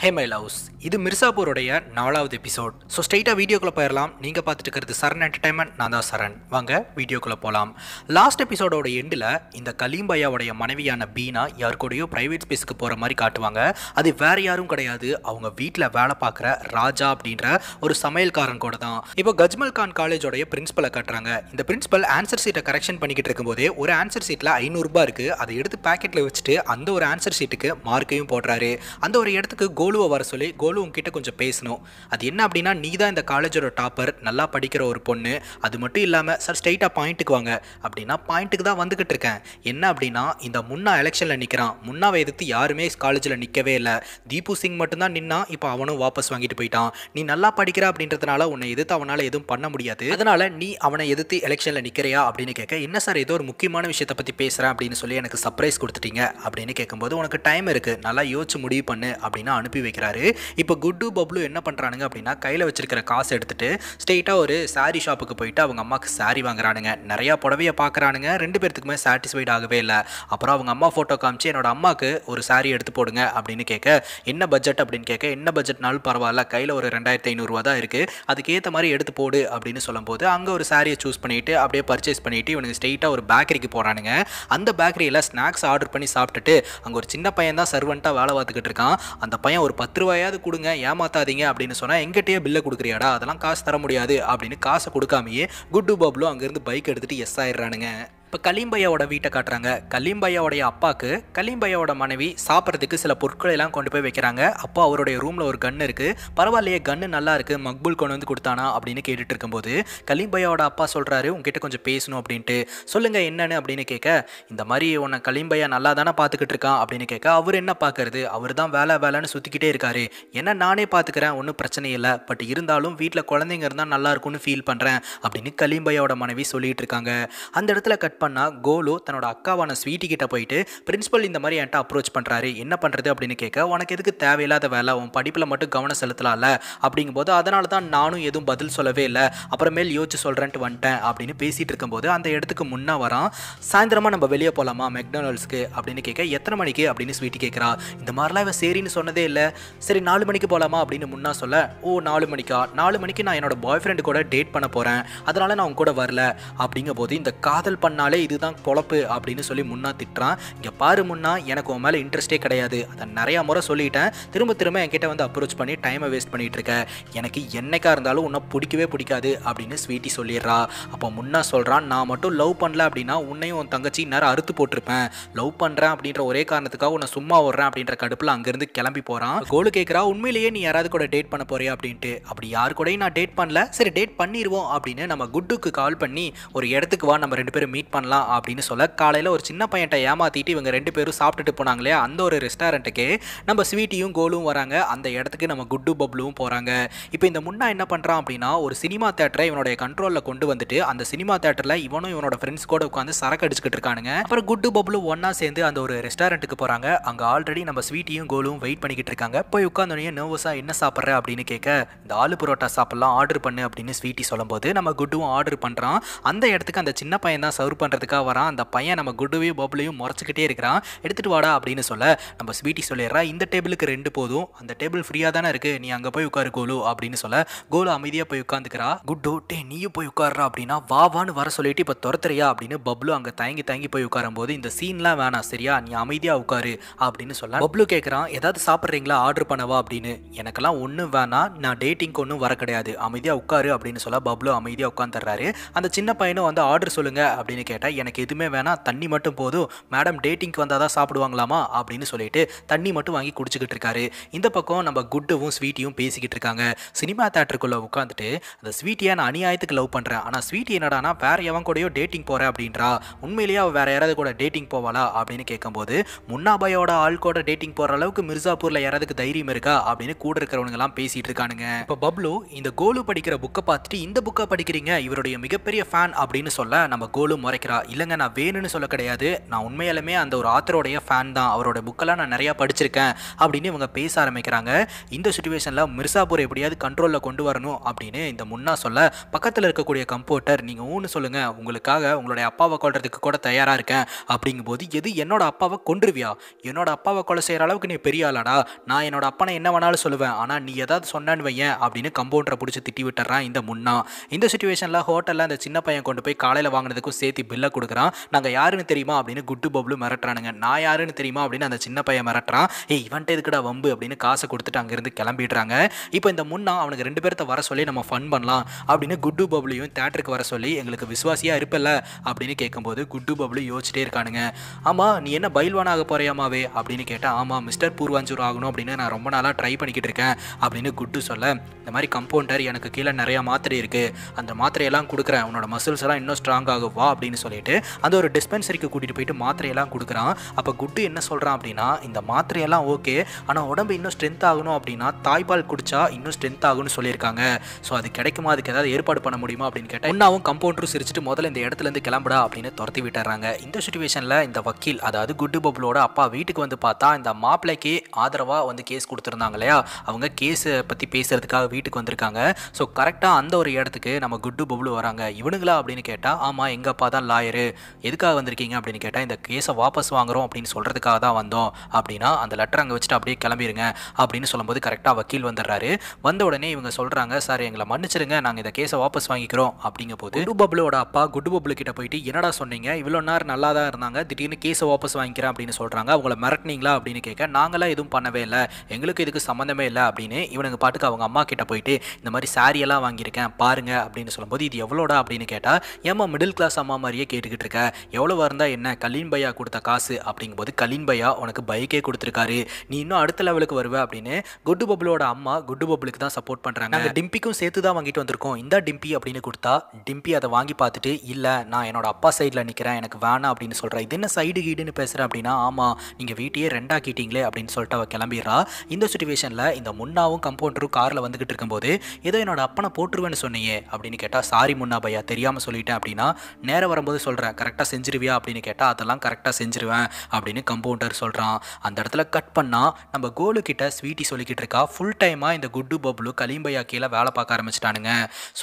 Hey my loves இது மிர்சாபூருடைய நாலாவது episode so ஸ்ட்ரெயிட்டாக வீடியோக்குள்ளே போயிடலாம் நீங்கள் பார்த்துட்டு இருக்கிறது சரண் என்டர்டைன்மெண்ட் நான் தான் சரண். வாங்க வீடியோக்குள்ளே போகலாம் லாஸ்ட் எபிசோடோட எண்டில் இந்த கலீம் பையாவுடைய மனைவியான பீனா யாருக்கூடையோ ப்ரைவேட் ஸ்பேஸ்க்கு போகிற மாதிரி காட்டுவாங்க. அது வேறு யாரும் கிடையாது. அவங்க வீட்டில் வேலை பார்க்குற ராஜா அப்படின்ற ஒரு சமையல்காரன் கூட தான். இப்போ கஜ்மல் கான் காலேஜோடைய பிரின்ஸிபலை காட்டுறாங்க. இந்த பிரின்ஸிபல் ஆன்சர் சீட்டை கரெக்ஷன் பண்ணிக்கிட்டு இருக்கும்போதே ஒரு ஆன்சர் சீட்டில் ஐநூறுரூபா இருக்குது அதை எடுத்து பேக்கெட்டில் வச்சுட்டு அந்த ஒரு ஆன்சர் சீட்டுக்கு மார்க்கையும் போடுறாரு. அந்த ஒரு இடத்துக்கு கோ கோலுவை வர சொல்லி கோலு உங்ககிட்ட கொஞ்சம் பேசணும். அது என்ன அப்படின்னா நீ தான் இந்த காலேஜோட டாப்பர் நல்லா படிக்கிற ஒரு பொண்ணு. அது மட்டும் இல்லாமல் சார் ஸ்ட்ரெயிட்டாக பாயிண்ட்டுக்கு வாங்க. அப்படின்னா பாயிண்ட்டுக்கு தான் வந்துக்கிட்டு இருக்கேன். என்ன அப்படின்னா இந்த முன்னா எலெக்ஷனில் நிற்கிறான் முன்னாவை எதிர்த்து யாருமே காலேஜில் நிற்கவே இல்லை. தீபு சிங் மட்டும்தான் நின்னா இப்போ அவனும் வாபஸ் வாங்கிட்டு போயிட்டான். நீ நல்லா படிக்கிற அப்படின்றதுனால உன்னை எதிர்த்து அவனால் எதுவும் பண்ண முடியாது. அதனால் நீ அவனை எதிர்த்து எலெக்ஷனில் நிற்கிறியா அப்படின்னு கேட்க என்ன சார் ஏதோ ஒரு முக்கியமான விஷயத்தை பற்றி பேசுகிறேன் அப்படின்னு சொல்லி எனக்கு சர்ப்ரைஸ் கொடுத்துட்டீங்க அப்படின்னு கேட்கும்போது உனக்கு டைம் இருக்குது நல்லா யோசிச்சு முடிவு பண்ணு அப்படின்னு அனுப்பி வைக்கிறாரு. இப்போ குட்டு பப்ளு என்ன பண்ணுறானுங்க அப்படின்னா கையில் வச்சிருக்கிற காசு எடுத்துட்டு ஸ்ட்ரெயிட்டாக ஒரு சாரீ ஷாப்புக்கு போயிட்டு அவங்க அம்மாவுக்கு சாரி வாங்குறானுங்க. நிறையா புடவையை பார்க்குறானுங்க ரெண்டு பேர்த்துக்குமே சாட்டிஸ்ஃபைட் ஆகவே இல்லை. அப்புறம் அவங்க அம்மா ஃபோட்டோ காமிச்சு என்னோட அம்மாவுக்கு ஒரு சாரி எடுத்து போடுங்க அப்படின்னு கேட்க என்ன பட்ஜெட் அப்படின்னு கேட்க என்ன பட்ஜெட்னாலும் பரவாயில்ல. கையில் ஒரு ரெண்டாயிரத்தி ஐநூறுரூவா தான் இருக்குது அதுக்கேற்ற மாதிரி எடுத்து போடு அப்படின்னு சொல்லும்போது அங்கே ஒரு சாரியை சூஸ் பண்ணிட்டு அப்படியே பர்ச்சேஸ் பண்ணிட்டு இவனுக்கு ஸ்ட்ரெயிட்டாக ஒரு பேக்கரிக்கு போகிறானுங்க அந்த பேக்கரியில் ஸ்நாக்ஸ் ஆர்டர் பண்ணி சாப்பிட்டுட்டு அங்கே ஒரு சின்ன பையன் தான் சர்வெண்ட்டாக வேலை பார்த்துக்கிட்டு இருக்கான். அந்த பையன் ஒரு பத்து ரூபாயாவது கொடுங்க ஏமாத்தாதீங்க அப்படின்னு சொன்னால் எங்கிட்டயே பில்லை கொடுக்குறியாடா? அதெல்லாம் காசு தர முடியாது. அப்படின்னு காசை கொடுக்காமையே குட்டு பப்ளு அங்கேருந்து பைக் எடுத்துகிட்டு எஸ் ஆயிடுறானுங்க. இப்போ கலீம்பையாவோட வீட்டை காட்டுறாங்க. கலீம்பையாவுடைய அப்பாவுக்கு கலீம்பையாவோட மனைவி சாப்பிட்றதுக்கு சில பொருட்களை எல்லாம் கொண்டு போய் வைக்கிறாங்க. அப்போ அவருடைய ரூமில் ஒரு கன் இருக்குது பரவாயில்லையே கன்று நல்லா இருக்குது மக்புல் கொண்டு வந்து கொடுத்தானா அப்படின்னு கேட்டுட்டு இருக்கும்போது கலீம்பையாவோட அப்பா சொல்கிறாரு உங்ககிட்ட கொஞ்சம் பேசணும் அப்படின்ட்டு. சொல்லுங்கள் என்னன்னு அப்படின்னு கேட்க இந்த மாதிரி உன்னை கலீம்பையா நல்லா தானே பார்த்துக்கிட்டு இருக்கான் அப்படின்னு கேட்க அவர் என்ன பார்க்கறது? அவர் தான் வேலை வேலைன்னு சுற்றிக்கிட்டே இருக்காரு. என்ன நானே பார்த்துக்கிறேன் ஒன்றும் பிரச்சனை இல்லை. பட் இருந்தாலும் வீட்டில் குழந்தைங்க இருந்தால் நல்லா இருக்கும்னு ஃபீல் பண்ணுறேன் அப்படின்னு கலீம்பையாவோட மனைவி சொல்லிட்டு இருக்காங்க. அந்த இடத்துல கட் பண்ணால் கோலு தன்னோட அக்காவான ஸ்வீட்டி கிட்ட போயிட்டு பிரின்ஸிபல் இந்த மாதிரி என்கிட்ட அப்ரோச் பண்ணுறாரு என்ன பண்ணுறது அப்படின்னு கேட்க உனக்கு எதுக்கு தேவையில்லாத வேலை? உன் படிப்பில் மட்டும் கவனம் செலுத்தலாம்ல? அப்படிங்கும்போது அதனால தான் நானும் எதுவும் பதில் சொல்லவே இல்லை. அப்புறமேல் யோசிச்சு சொல்கிறேன்ட்டு வந்துட்டேன் அப்படின்னு பேசிகிட்டு இருக்கும்போது அந்த இடத்துக்கு முன்னே வரான் சாயந்தரமாக நம்ம வெளியே போகலாமா மெக்டானல்ஸ்க்கு அப்படின்னு கேட்க எத்தனை மணிக்கு? அப்படின்னு ஸ்வீட்டி கேட்குறா இந்த மாதிரிலாம் இவன் சரின்னு சொன்னதே இல்லை. சரி நாலு மணிக்கு போகலாமா அப்படின்னு முன்னா சொல்ல ஓ நாலு மணிக்கா? நாலு மணிக்கு நான் என்னோட பாய் ஃப்ரெண்டு கூட டேட் பண்ண போகிறேன் அதனால நான் உன் கூட வரல. அப்படிங்கும் போது இந்த காதல் பண்ணா பண்ணாலே இதுதான் பொழப்பு அப்படின்னு சொல்லி முன்னா திட்டுறான். இங்கே பாரு முன்னா எனக்கு உன் மேலே இன்ட்ரெஸ்டே கிடையாது. அதை நிறையா முறை சொல்லிட்டேன். திரும்ப திரும்ப என்கிட்ட வந்து அப்ரோச் பண்ணி டைமை வேஸ்ட் பண்ணிகிட்டு இருக்க. எனக்கு என்னைக்கா இருந்தாலும் உன்னை பிடிக்கவே பிடிக்காது அப்படின்னு ஸ்வீட்டி சொல்லிடுறா. அப்போ முன்னா சொல்கிறான் நான் மட்டும் லவ் பண்ணல அப்படின்னா உன்னையும் உன் தங்கச்சி நேரம் அறுத்து போட்டிருப்பேன். லவ் பண்ணுறேன் அப்படின்ற ஒரே காரணத்துக்காக உன்னை சும்மா விடுறேன் அப்படின்ற கடுப்பில் அங்கேருந்து கிளம்பி போகிறான் கோலு கேட்குறா உண்மையிலேயே நீ யாராவது கூட டேட் பண்ண போறியா? அப்படின்ட்டு. அப்படி யார் கூடயும் நான் டேட் பண்ணல. சரி டேட் பண்ணிடுவோம் அப்படின்னு நம்ம குட்டுக்கு கால் பண்ணி ஒரு இடத்துக்கு வா நம்ம ரெண்டு பேரும் மீட் பண்ணலாம் அப்படின்னு சொல்ல காலையில் ஒரு சின்ன பையன்ட்ட ஏமாத்திட்டு இவங்க ரெண்டு பேரும் சாப்பிட்டுட்டு போனாங்களே அந்த ஒரு ரெஸ்டாரண்ட்டுக்கு நம்ம ஸ்வீட்டியும் கோலும் வராங்க. அந்த இடத்துக்கு நம்ம குட்டு பப்ளுவும் போகிறாங்க இப்போ இந்த முன்னா என்ன பண்ணுறான் அப்படின்னா ஒரு சினிமா தேட்டரை இவனுடைய கண்ட்ரோலில் கொண்டு வந்துட்டு அந்த சினிமா தேட்டரில் இவனும் இவனோட ஃப்ரெண்ட்ஸ் கூட உட்காந்து சரக்கு அடிச்சுக்கிட்டு இருக்கானுங்க. அப்புறம் குட்டு பப்ளு ஒன்றா சேர்ந்து அந்த ஒரு ரெஸ்டாரண்ட்டுக்கு போகிறாங்க அங்கே ஆல்ரெடி நம்ம ஸ்வீட்டியும் கோலும் வெயிட் பண்ணிக்கிட்டு இருக்காங்க. போய் உட்காந்தோடனே நர்வஸாக என்ன சாப்பிட்ற? அப்படின்னு கேட்க இந்த ஆலு பரோட்டா சாப்பிட்லாம் ஆர்டர் பண்ணு அப்படின்னு ஸ்வீட்டி சொல்லும்போது நம்ம குட்டுவும் ஆர்டர் பண்ணுறான் அந்த இடத்துக்கு அந்த சின்ன பையன் தான் சர்வ் பண்ணுறதுக்காக வரான். அந்த பையன் நம்ம குட்டுவையும் பப்ளையும் முறைச்சிக்கிட்டே இருக்கிறான். எடுத்துகிட்டு வாடா அப்படின்னு சொல்ல நம்ம ஸ்வீட்டி சொல்லிடுறா இந்த டேபிளுக்கு ரெண்டு போதும். அந்த டேபிள் ஃப்ரீயாக தானே இருக்குது நீ அங்கே போய் உட்காரு கோலு அப்படின்னு சொல்ல கோலு அமைதியாக போய் உட்காந்துக்கிறா குட்டு டே நீயும் போய் உட்கார்றா அப்படின்னா வா வான்னு வர சொல்லிட்டு இப்போ துரத்துறியா அப்படின்னு பப்ளு அங்கே தயங்கி தயங்கி போய் உட்காரும்போது இந்த சீன்லாம் வேணாம் சரியா? நீ அமைதியாக உட்காரு அப்படின்னு சொல்ல பப்ளு கேட்குறான் ஏதாவது சாப்பிட்றீங்களா? ஆர்டர் பண்ணவா? அப்படின்னு. எனக்கெல்லாம் ஒன்றும் வேணாம். நான் டேட்டிங்க்கு ஒன்றும் வர கிடையாது. அமைதியாக உட்காரு அப்படின்னு சொல்ல பப்ளு அமைதியாக உட்காந்துடுறாரு அந்த சின்ன பையனும் வந்து ஆர்டர் சொல்லுங்க அப்படின்னு கேட்டால் எனக்கு எதுவுமே வேணாம் தண்ணி மட்டும் போதும் மேடம் டேட்டிங்க்கு வந்தால் தான் சாப்பிடுவாங்களாமா? அப்படின்னு சொல்லிட்டு தண்ணி மட்டும் வாங்கி குடிச்சிக்கிட்டு இருக்காரு. இந்த பக்கம் நம்ம குட்டுவும் ஸ்வீட்டியும் பேசிக்கிட்டு இருக்காங்க. சினிமா தேட்டருக்குள்ளே உட்காந்துட்டு அந்த ஸ்வீட்டியை நான் அநியாயத்துக்கு லவ் பண்ணுறேன் ஆனால் ஸ்வீட்டி என்னடானா வேற எவன் கூடயோ டேட்டிங் போகிறேன் அப்படின்றா. உண்மையிலேயே அவள் வேற யாராவது கூட டேட்டிங் போவாளா அப்படின்னு கேட்கும்போது முன்னாபாயோட ஆள் கூட டேட்டிங் போகிற அளவுக்கு மிர்சாப்பூரில் யாராவதுக்கு தைரியம் இருக்கா அப்படின்னு கூட இருக்கிறவங்கலாம் பேசிட்டு இருக்கானுங்க. இப்போ பப்ளு இந்த கோலு படிக்கிற புக்கை பார்த்துட்டு இந்த புக்கை படிக்கிறீங்க இவருடைய மிகப்பெரிய ஃபேன் அப்படின்னு சொல்ல நம்ம கோலு முறைக்கிறான் நினைக்கிறா இல்லைங்க நான் வேணும்னு சொல்ல கிடையாது. நான் உண்மையாலுமே அந்த ஒரு ஆத்தரோடைய ஃபேன் தான். அவரோட புக்கெல்லாம் நான் நிறையா படிச்சிருக்கேன் அப்படின்னு இவங்க பேச ஆரம்பிக்கிறாங்க. இந்த சுச்சுவேஷனில் மிர்சாபூர் எப்படியாவது கண்ட்ரோலில் கொண்டு வரணும் அப்படின்னு இந்த முன்னா சொல்ல பக்கத்தில் இருக்கக்கூடிய கம்போட்டர் நீங்கள் ஊன்னு சொல்லுங்கள் உங்களுக்காக உங்களுடைய அப்பாவை கொள்றதுக்கு கூட தயாராக இருக்கேன். அப்படிங்கும்போது எது என்னோட அப்பாவை கொன்றுவியா? என்னோட அப்பாவை கொலை செய்கிற அளவுக்கு நீ பெரிய ஆளாடா? நான் என்னோட அப்பனை என்ன வேணாலும் சொல்லுவேன். ஆனால் நீ ஏதாவது சொன்னான்னு வையேன் அப்படின்னு கம்பவுண்டரை பிடிச்சி திட்டி விட்டுறான் இந்த முன்னா. இந்த சுச்சுவேஷனில் ஹோட்டலில் அந்த சின்ன பையன் கொண்டு போய் காலையில் வாங்கினதுக்கும் சேர்த்து பில்லை கொடுக்குறான். நாங்கள் யாருன்னு தெரியுமா? அப்படின்னு குட்டு பப்ளு மிரட்டுறானுங்க. நான் யாருன்னு தெரியுமா? அப்படின்னு அந்த சின்ன பையன் மிரட்டுறான். ஏ இவன்ட்டு எதுக்குடா வம்பு? அப்படின்னு காசை கொடுத்துட்டு அங்கேருந்து கிளம்பிடுறாங்க. இப்போ இந்த முன்னா அவனுக்கு ரெண்டு பேர்த்த வர சொல்லி நம்ம ஃபன் பண்ணலாம். அப்படின்னு குட்டு பப்ளியும் தேட்டருக்கு வர சொல்லி எங்களுக்கு விசுவாசியாக இருப்பில்ல? அப்படின்னு கேட்கும்போது குட்டு பப்ளு யோசிச்சிட்டே இருக்கானுங்க. ஆமாம் நீ என்ன பைல்வான் ஆக போறியாமாவே? அப்படின்னு கேட்டால் ஆமாம் மிஸ்டர் பூர்வாஞ்சூர் ஆகணும் அப்படின்னு நான் ரொம்ப நாளாக ட்ரை பண்ணிக்கிட்டு இருக்கேன் அப்படின்னு குட்டு சொல்ல இந்த மாதிரி கம்பவுண்டர் எனக்கு கீழே நிறையா மாத்திரை இருக்குது அந்த மாத்திரையெல்லாம் கொடுக்குறேன். உன்னோட மசில்ஸ் எல்லாம் இன்னும் ஸ்ட்ராங் ஆகும் வா அப்படின்னு சொல்லிட்டு அந்த ஒரு டிஸ்பென்சரிக்கு கூட்டிகிட்டு போயிட்டு மாத்திரையெல்லாம் கொடுக்குறான். அப்போ குட்டு என்ன சொல்கிறான் அப்படின்னா இந்த மாத்திரையெல்லாம் ஓகே ஆனால் உடம்பு இன்னும் ஸ்ட்ரென்த் ஆகணும் அப்படின்னா தாய்ப்பால் குடிச்சா இன்னும் ஸ்ட்ரென்த் ஆகும்னு சொல்லியிருக்காங்க. ஸோ அது கிடைக்குமா? அதுக்கு ஏதாவது ஏற்பாடு பண்ண முடியுமா? அப்படின்னு கேட்டால் உன்னாவும் கம்பவுண்டரும் சிரிச்சிட்டு முதல்ல இந்த இடத்துலேருந்து கிளம்புடா அப்படின்னு துரத்தி விட்டுறாங்க. இந்த சுச்சுவேஷனில் இந்த வக்கீல் அதாவது குட்டு பபுளோட அப்பா வீட்டுக்கு வந்து பார்த்தா இந்த மாப்பிள்ளைக்கு ஆதரவாக வந்து கேஸ் கொடுத்துருந்தாங்க இல்லையா? அவங்க கேஸை பற்றி பேசுறதுக்காக வீட்டுக்கு வந்திருக்காங்க. ஸோ கரெக்டாக அந்த ஒரு இடத்துக்கு நம்ம குட்டு பபுளு வராங்க. இவனுங்களா அப்படின்னு கேட்டால் ஆமாம் எங்கள் அப்பா தான் லாயரு எதுக்காக வந்திருக்கீங்க அப்படின்னு கேட்டால் இந்த கேஸை வாபஸ் வாங்குறோம் அப்படின்னு சொல்கிறதுக்காக தான் வந்தோம் அப்படின்னா அந்த லெட்டர் அங்கே வச்சுட்டு அப்படியே கிளம்பிடுங்க அப்படின்னு சொல்லும்போது கரெக்டாக வக்கீல் வந்துடுறாரு. வந்த உடனே இவங்க சொல்கிறாங்க சார் எங்களை மன்னிச்சிருங்க நாங்கள் இந்த கேஸை வாபஸ் வாங்கிக்கிறோம். அப்படிங்கும் போது குட்டு பப்ளோட அப்பா குட்டு பப்ளு கிட்ட போயிட்டு என்னடா சொன்னீங்க? இவ்வளோ நேரம் நல்லா தான் இருந்தாங்க திடீர்னு கேஸை வாபஸ் வாங்கிக்கிறேன் அப்படின்னு சொல்கிறாங்க அவங்கள மிரட்டினீங்களா அப்படின்னு கேட்க நாங்களாம் எதுவும் பண்ணவே இல்லை எங்களுக்கு இதுக்கு சம்மந்தமே இல்லை அப்படின்னு இவனுங்க பாட்டுக்கு அவங்க அம்மா கிட்ட போயிட்டு இந்த மாதிரி சாரியெல்லாம் வாங்கியிருக்கேன் பாருங்க அப்படின்னு சொல்லும்போது இது எவ்வளோடா? அப்படின்னு கேட்டால் ஏமா மிடில் கிளாஸ் அம்மா மாதிரியே கேட்டுக்கிட்டு இருக்க. எவ்வளோ இருந்தால் என்ன? கலீன் பையா கொடுத்த காசு அப்படிங்கும்போது கலீன் பையா உனக்கு பைக்கே கொடுத்துருக்காரு. நீ இன்னும் அடுத்த லெவலுக்கு வருவ அப்படின்னு குட்டு பபுளோட அம்மா குட்டு பப்ளுக்கு தான் சப்போர்ட் பண்ணுறாங்க நாங்கள் டிம்பிக்கும் சேர்த்து தான் வாங்கிட்டு வந்திருக்கோம். இந்த டிம்பி அப்படின்னு கொடுத்தா டிம்பி அதை வாங்கி பார்த்துட்டு இல்லை நான் என்னோட அப்பா சைடில் நிற்கிறேன் எனக்கு வேணாம் அப்படின்னு சொல்கிறேன் இது என்ன சைடு கீடுன்னு பேசுகிறேன் அப்படின்னா ஆமாம் நீங்கள் வீட்டையே ரெண்டாக்கிட்டீங்களே அப்படின்னு சொல்லிட்டு அவள் கிளம்பிடுறா. இந்த சுச்சுவேஷனில் இந்த முன்னாவும் கம்பவுண்டரும் காரில் வந்துகிட்டு இருக்கும்போது ஏதோ என்னோட அப்பனை போட்டுருவேன்னு சொன்னியே அப்படின்னு கேட்டால் சாரி முன்னா பையா தெரியாமல் சொல்லிட்டேன் அப்படின்னா நேரம் வரும்போது சொல்கிறேன் கரெக்டாக செஞ்சிருவியா? அப்படின்னு கேட்டால் அதெல்லாம் கரெக்டாக செஞ்சிருவேன் அப்படின்னு கம்பவுண்டர் சொல்கிறான் அந்த இடத்துல கட் பண்ணால் நம்ம கோலு கிட்ட ஸ்வீட்டி சொல்லிக்கிட்டு இருக்கா ஃபுல் டைமாக இந்த குட்டு பப்ளு கலீம்பையா கீழே வேலை பார்க்க ஆரம்பிச்சிட்டானுங்க.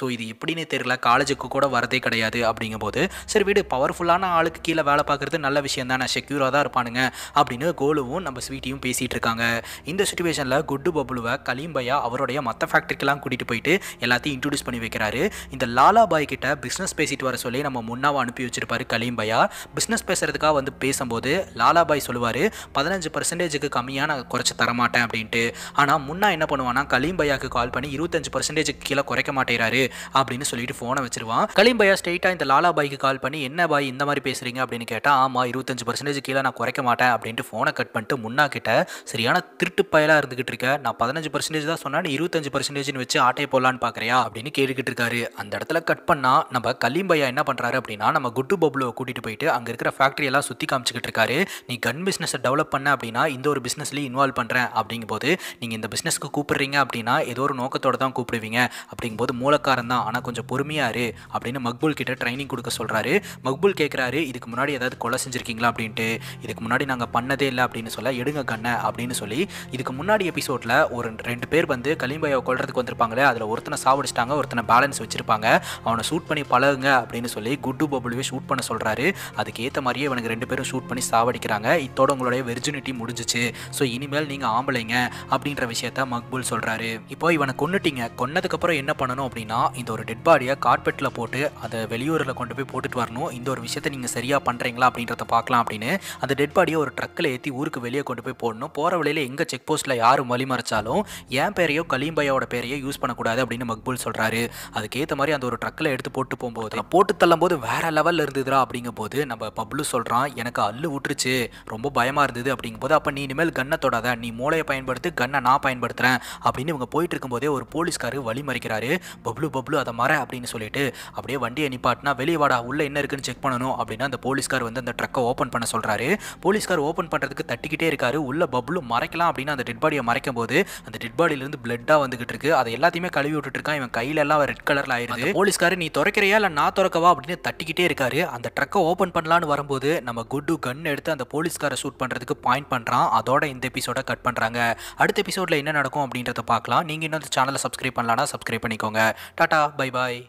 ஸோ இது எப்படின்னு தெரியல காலேஜுக்கு கூட வரதே கிடையாது அப்படிங்கும்போது சரி வீடு பவர்ஃபுல்லான ஆளுக்கு கீழே வேலை பார்க்குறது நல்ல விஷயம் தானே செக்யூராக தான் இருப்பானுங்க அப்படின்னு கோலுவும் நம்ம ஸ்வீட்டியும் பேசிகிட்டு இருக்காங்க. இந்த சுச்சுவேஷனில் குட்டு பப்ளுவை கலிம்பையா அவருடைய மற்ற ஃபேக்ட்ரிக்கெல்லாம் கூட்டிகிட்டு போயிட்டு எல்லாத்தையும் இன்ட்ரடியூஸ் பண்ணி வைக்கிறாரு. இந்த லாலா பாய் கிட்ட பிஸ்னஸ் பேசிட்டு வர சொல்லி நம்ம முன்னாவை அனுப்பி வச்சிருப்பாரு கலீம்பையா பிஸ்னஸ் பேசுறதுக்காக வந்து பேசும்போது லாலா பாய் சொல்லுவார் பதினஞ்சு பர்சன்டேஜுக்கு கம்மியாக நான் குறைச்சி தரமாட்டேன் அப்படின்ட்டு. ஆனால் முன்னா என்ன பண்ணுவானா கலீம்பையாக்கு கால் பண்ணி இருபத்தஞ்சு பர்சன்டேஜுக்கு கீழே குறைக்க மாட்டேறாரு அப்படின்னு சொல்லிட்டு ஃபோனை வச்சிருவான். கலீம்பையா ஸ்ட்ரெயிட்டாக இந்த லாலாபாய்க்கு கால் பண்ணி என்ன பாய் இந்த மாதிரி பேசுறீங்க? அப்படின்னு கேட்டால் ஆமாம் இருபத்தஞ்சு பர்சன்டேஜ் கீழே நான் குறைக்க மாட்டேன் அப்படின்ட்டு ஃபோனை கட் பண்ணிட்டு முன்னா கிட்ட சரியான திருட்டு பயலாக இருந்துகிட்டு இருக்க. நான் பதினஞ்சு பர்சன்டேஜ் தான் சொன்னா நீ இருபத்தஞ்சு பர்சன்டேஜ்னு வச்சு ஆட்டையை போடலான்னு பார்க்குறியா அப்படின்னு கேட்டுக்கிட்டு இருக்காரு. அந்த இடத்துல கட் பண்ணால் நம்ம கலீம்பையா என்ன பண்ணுறாரு அப்படின்னா நம்ம குட்டு பப்ளுவை கூட்டிகிட்டு போயிட்டு அங்கே இருக்கிற ஃபேக்ட்ரி எல்லாம் சுற்றி காமிச்சிக்கிட்டு இருக்காரு. நீ கன் பிஸ்னஸை டெவலப் பண்ண அப்படின்னா இந்த ஒரு பிஸ்னஸ்லேயும் இன்வால்வ் பண்ணுறேன் அப்படிங்கும்போது நீங்கள் இந்த பிஸ்னஸ்க்கு கூப்பிடுறீங்க அப்படின்னா ஏதோ ஒரு நோக்கத்தோட தான் கூப்பிடுவீங்க. அப்படிங்கும்போது மூலக்காரன் தான் ஆனால் கொஞ்சம் பொறுமையாரு அப்படின்னு மக்பூல் கிட்ட ட்ரைனிங் கொடுக்க சொல்கிறாரு மக்பூல் கேட்குறாரு இதுக்கு முன்னாடி ஏதாவது கொலை செஞ்சுருக்கீங்களா? அப்படின்ட்டு. இதுக்கு முன்னாடி நாங்கள் பண்ணதே இல்லை அப்படின்னு சொல்ல எடுங்க கண்ணை அப்படின்னு சொல்லி இதுக்கு முன்னாடி எபிசோடில் ஒரு ரெண்டு பேர் வந்து கலிம்பாயை கொள்றதுக்கு வந்திருப்பாங்களே அதில் ஒருத்தனை சாவடிச்சிட்டாங்க ஒருத்தனை பேலன்ஸ் வச்சிருப்பாங்க. அவனை சூட் பண்ணி பழகுங்க அப்படின்னு சொல்லி குட்டு கூடவே ஷூட் பண்ண சொல்கிறாரு அதுக்கேற்ற மாதிரியே இவனுக்கு ரெண்டு பேரும் ஷூட் பண்ணி சாவடிக்கிறாங்க. இத்தோட உங்களுடைய வெர்ஜினிட்டி முடிஞ்சிச்சு. ஸோ இனிமேல் நீங்கள் ஆம்பளைங்க அப்படின்ற விஷயத்த மக்பூல் சொல்கிறாரு இப்போ இவனை கொண்டுட்டீங்க கொன்னதுக்கப்புறம் என்ன பண்ணணும் அப்படின்னா இந்த ஒரு டெட் பாடியை கார்பெட்டில் போட்டு அதை வெளியூரில் கொண்டு போய் போட்டுட்டு வரணும். இந்த ஒரு விஷயத்தை நீங்கள் சரியாக பண்ணுறீங்களா அப்படின்றத பார்க்கலாம் அப்படின்னு. அந்த டெட் பாடியை ஒரு ட்ரக்கில் ஏற்றி ஊருக்கு வெளியே கொண்டு போய் போடணும். போகிற வழியில் எங்கே செக் போஸ்ட்டில் யார் வழிமறைச்சாலும் என் பேரையோ கலீம்பையோட பேரையோ யூஸ் பண்ணக்கூடாது அப்படின்னு மக்பூல் சொல்கிறாரு அதுக்கேற்ற மாதிரி அந்த ஒரு ட்ரக்கில் எடுத்து போட்டு போகும்போது போட்டு தள்ளும் போது வேற லெவலில் இருந்ததுடா அப்படிங்கும் போது நம்ம பப்ளு சொல்கிறான் எனக்கு அல்லு விட்டுருச்சு ரொம்ப பயமாக இருந்தது அப்படிங்கும்போது அப்போ நீ இனிமேல் கன்னை தொடாத நீ மூளையை பயன்படுத்தி கன்னை நான் பயன்படுத்துகிறேன் அப்படின்னு இவங்க போயிட்டு இருக்கும்போதே ஒரு போலீஸ்காரு வழி மறிக்கிறாரு பப்ளு பப்ளு அதை மற அப்படின்னு சொல்லிட்டு அப்படியே வண்டியை நிப்பாட்டினா வெளியே வாடா உள்ள என்ன இருக்குன்னு செக் பண்ணணும் அப்படின்னு அந்த போலீஸ்கார் வந்து அந்த ட்ரக்கை ஓப்பன் பண்ண சொல்கிறாரு போலீஸ்கார் ஓப்பன் பண்ணுறதுக்கு தட்டிக்கிட்டே இருக்காரு. உள்ள பப்ளு மறைக்கலாம் அப்படின்னு அந்த டெட் பாடியை மறைக்கும் போது அந்த டெட் பாடியிலேருந்து பிளட்டாக வந்துகிட்டு இருக்கு. அதை எல்லாத்தையுமே கழுவி விட்டுட்டு இருக்கான். இவன் கையில எல்லாம் ரெட் கலரில் ஆயிருது போலீஸ்கார் நீ திறக்கிறியா இல்லை நான் திறக்கவா அப்படின்னு தட்டிக்கிட்டே இருக்காரு. அந்த ட்ரக்கை ஓப்பன் பண்ணலான்னு வரும்போது நம்ம குட்டு கன் எடுத்து அந்த போலீஸ்காரை ஷூட் பண்ணுறதுக்கு பாயிண்ட் பண்ணுறான் அதோட இந்த எபிசோட கட் பண்ணுறாங்க அடுத்த எபிசோடில் என்ன நடக்கும் அப்படின்றத பார்க்கலாம். நீங்கள் இன்னும் சேனலை சப்ஸ்கிரைப் பண்ணலான்னா சப்ஸ்கிரைப் பண்ணிக்கோங்க. Tata bye bye